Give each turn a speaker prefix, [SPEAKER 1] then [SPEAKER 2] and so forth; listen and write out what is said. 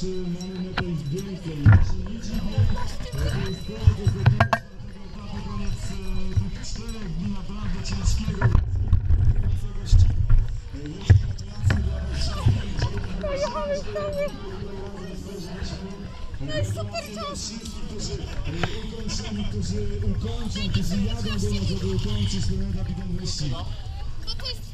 [SPEAKER 1] tego, że już e, mamy metę więcej. Nic dziwnie, e, to jest koniec ostatniego czwartego etapu, koniec tych czterech dni naprawdę ciężkiego, gorącego ścigu. Jeszcze gratulacje dla wszystkich,
[SPEAKER 2] Pojechałeś do mnie. No i super czas.
[SPEAKER 1] wszystkich, którzy e, którzy ukończą, którzy jadą do nas, żeby ukończyć ten etap i ten wyścig.
[SPEAKER 2] Bo to jest